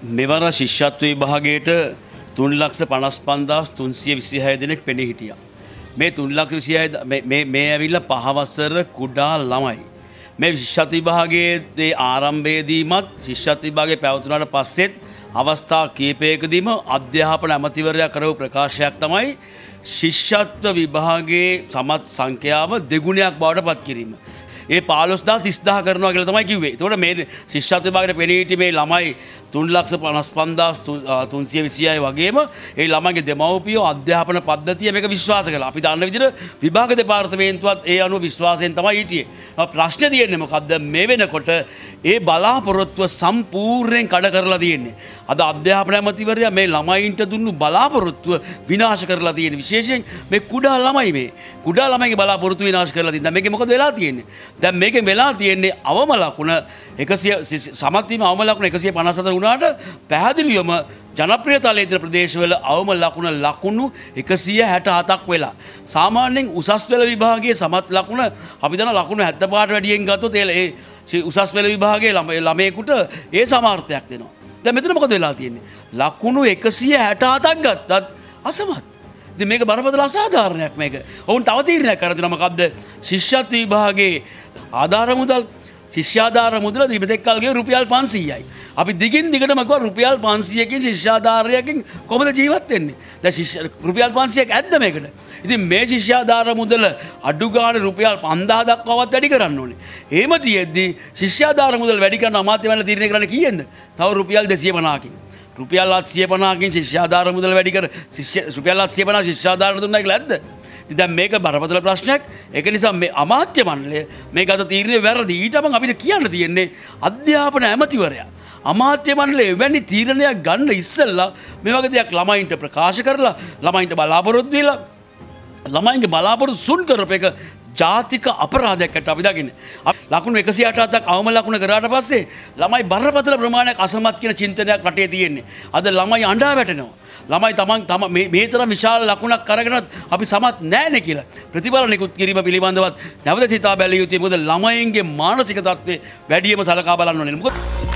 මෙවර ශිෂ්‍යත්ව විභාගයට තුන් ලක්ෂ පනස් පන්දස් තුන්සිය විසිහය දෙනෙක් පෙනී හිටිය. මේ තුන්ලක්ෂ විසිහය මේ ඇවිල්ල පහවස්සර කුඩා ළමයි. මේ ශිෂ්‍යත් විභාගයේ ආරම්භයේදීමත් ශිෂ්‍යත් විභාගේ පැවතුනට පස්සෙත් අවස්ථා කීපයකදීම අධ්‍යාපන ඇමතිවරයා කරව ප්‍රකාශයක් තමයි ශිෂ්‍යත්ව විභාගේ සමත් සංඛ්‍යාව දෙගුණයක් බවට පත් කිරීම. ඒ පාලොස්දා තිස්දා කරනවා කියල තමයි කිවේ තොට මේ ශිෂ්ෂත්ව භාගට පෙනීට මේ ළමයි තුන් ලක්ෂ පනස් පන්දස් තුන්සිය විසියයි වගේම ඒ ළමගේ දෙමවපියෝ අධ්‍යාපන පද්ධතිය මේක විශ්වාස කළ. අපි දන්න විදිර විභාග දෙපාර්තමේන්තුවත් ඒ අනු විශ්වාසයෙන් තමයි හිටියේ. ප්‍රශ්න තියෙන්නේ මොකක්ද මේ වෙනකොට ඒ බලාපොරොත්තුව සම්පූර්යෙන් කඩ කරලා තියෙන්නේ. අද අධ්‍යාපන ඇමතිවරයා මේ ළමයින්ට දුන්නු බලාපොරොත්තුව විනාශ කරලා තියෙන විශේෂයෙන් මේ කුඩා ළමයි මේ. කුඩා ළමයිගේ බලාපොරොත්තු විනාශ කරලා තියෙන මේක මොකද වෙලා තියෙන්නේ? දැන් මේක වෙලා තියෙන්නේ අවම ලකුණ එකසිය සමත්වීම අවම ලකුණ එකසිය පනසතර වුණාට පැහැදිලියම ජනප්‍රිය තලේ තින ප්‍රදේශවල අවම ලකුණ ලකුණු එකසිය හැට හතක් වෙලා. සාමාන්‍යෙන් උසස් වෙල විභාගේ සමත් ලකුණ අපි දන ලකුණු හැත්ත පාට වැඩියෙන් ගත්තු තේල ඒ උසස් වෙල විභාගේ ළම ළමයකුට ඒ සමාර්ථයක් දෙනවා. දැ මෙතන මොකද වෙලා තියෙන්නේ. ලකුණු එකසිය හැට හතක් ගත්තත් අසමත්. මේක බරපතල අසාධාරණයක් මේක ඔවුන් තවතීරණයක් කරතින මකක්ද ශිෂ්‍යත් විභාගේ ආධාර මුදල් ශිෂ්‍යාධාර මුදල දිබතෙක්කල්ගේ රුපියල් පන්සීයයි. අපි දිගින් දිගටමක රුපියල් පන්සියකින් ශිෂ්‍යාධාරයකින් කොමද ජීවත්වෙන්නේ ද රුපියල් පන්සියක් ඇත්ද මේකට. ඉතින් මේ ශිෂ්‍යාධාර මුදල අඩුගාන රුපියල් පන්දා දක්වාවත් වැඩි කරන්න ඕනේ. ඒම තියෙද්දී ශිෂ්‍යාධාර මුදල් වැඩිකරන්න අමාත්‍ය වල තිරණය කරන්න කියද තව රුපියල් දෙසිය පනාකින්. රුපියල් අත්සිය පනාකින් ශිෂ්‍යාධාර මුදල වැඩිකර රුපියල් අත්සිය පනා ශිෂ්‍යාධාර දුන්නක් ලැද්ද. ඉදැන් මේක බරපතල ප්‍රශ්නයක් එක නිසා මේ අමාත්‍ය මණ්ඩලය මේ ගත තීරණය වැරදි ඊටම අපිට කියන්න තියෙන්නේ අධ්‍යාපන ඇමතිවරයා. අමාත්‍ය මණ්ඩලේ එවැනි තීරණයක් ගන්න ඉස්සල්ලා මේ වගේ දෙයක් ළමයින්ට ප්‍රකාශ කරලා ළමයින්ට බලාපොරොත්තු වෙලා ළමයින්ගේ බලාපොරොත්තු සුන් කරප එක ජාතික අපරාධයක්කට අපි දකින්න. ලකුණු එකසි අටක් අවම ලකුණ කරාට පස්සේ ළමයි බරපතල ප්‍රමාණයක් අසමත් කියන චින්තනයක් රටේ තියෙන්නේ. අද ළමයි අඬා වැටෙනවා. ළමයි තමන් තම මේ තරම් විශාල ලකුණක් කරගෙනත් අපි සමත් නෑනේ කියලා. ප්‍රතිඵල නිකුත් කිරීම පිළිබඳවත් නැවත සිතා බැලිය යුතුයි. මොකද ළමයින්ගේ මානසික තත්ත්වය වැඩියම සලකා බලන්න ඕනේ. මොකද